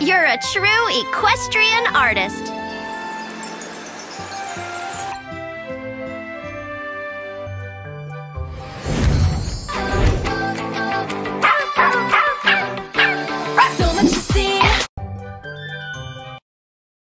You're a true equestrian artist.